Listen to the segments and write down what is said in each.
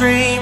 dream.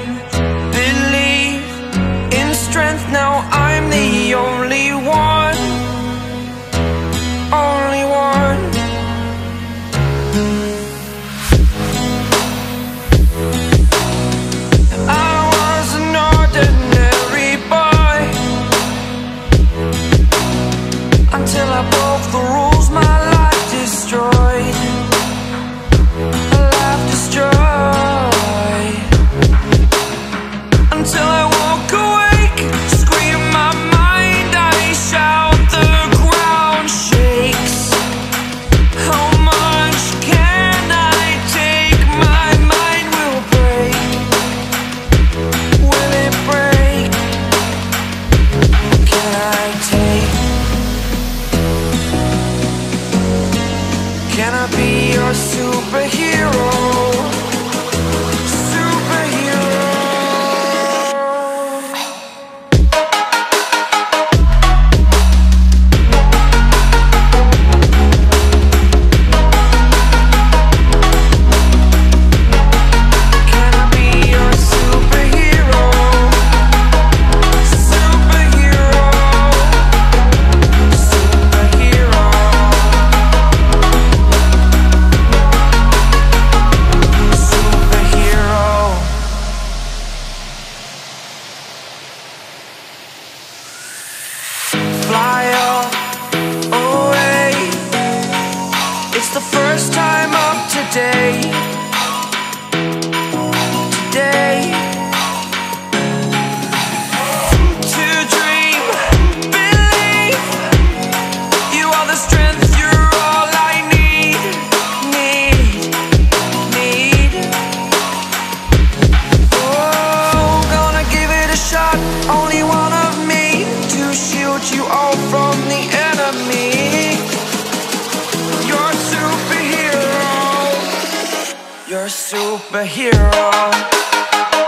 superhero. superhero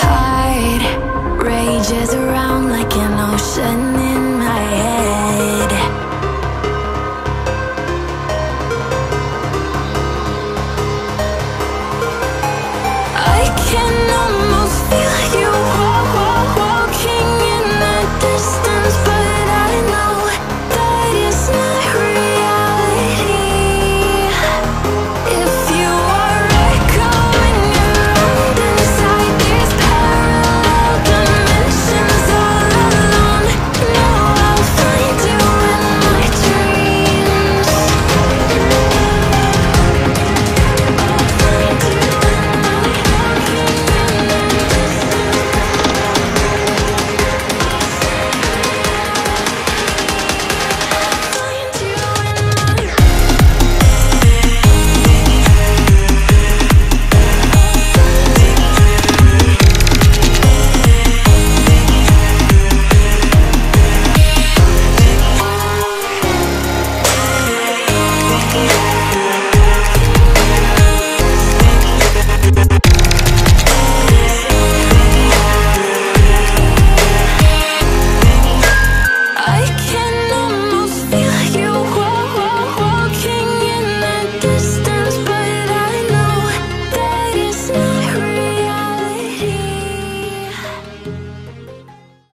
high.